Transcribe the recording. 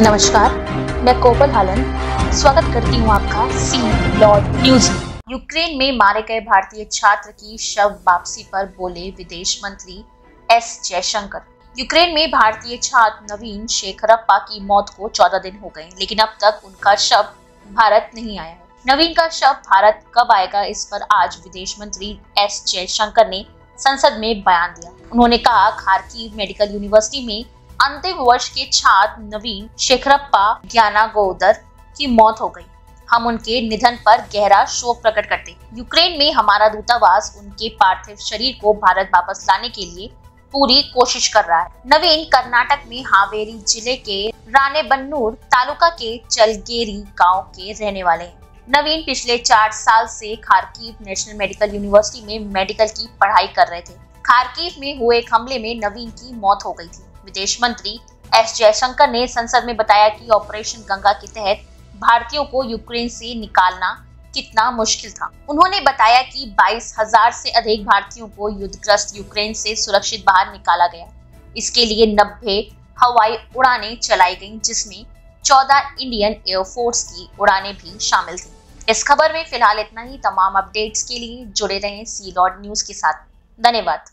नमस्कार, मैं कोपल हालन। स्वागत करती हूँ आपका सी लॉर्ड न्यूज़ यूक्रेन में मारे गए भारतीय छात्र की शव वापसी पर बोले विदेश मंत्री एस जयशंकर। यूक्रेन में भारतीय छात्र नवीन शेखरप्पा की मौत को 14 दिन हो गए, लेकिन अब तक उनका शव भारत नहीं आया है। नवीन का शव भारत कब आएगा, इस पर आज विदेश मंत्री एस जयशंकर ने संसद में बयान दिया। उन्होंने कहा, खारकी मेडिकल यूनिवर्सिटी में अंतिम वर्ष के छात्र नवीन शेखरप्पा ज्ञाना गोदर की मौत हो गई। हम उनके निधन पर गहरा शोक प्रकट करते यूक्रेन में हमारा दूतावास उनके पार्थिव शरीर को भारत वापस लाने के लिए पूरी कोशिश कर रहा है। नवीन कर्नाटक में हावेरी ज़िले के रानेबन्नूर तालुका के चलगेरी गाँव के रहने वाले हैं। नवीन पिछले चार साल से खारकीव नेशनल मेडिकल यूनिवर्सिटी में मेडिकल की पढ़ाई कर रहे थे। खारकीव में हुए एक हमले में नवीन की मौत हो गई थी। विदेश मंत्री एस जयशंकर ने संसद में बताया कि ऑपरेशन गंगा के तहत भारतीयों को यूक्रेन से निकालना कितना मुश्किल था। उन्होंने बताया कि बाईस हज़ार से अधिक भारतीयों को युद्धग्रस्त यूक्रेन से सुरक्षित बाहर निकाला गया। इसके लिए नब्बे हवाई उड़ानें चलाई गईं, जिसमें 14 इंडियन एयरफोर्स की उड़ानें भी शामिल थी। इस खबर में फ़िलहाल इतना ही। तमाम अपडेट्स के लिए जुड़े रहें सी लॉर्ड न्यूज़ के साथ। धन्यवाद।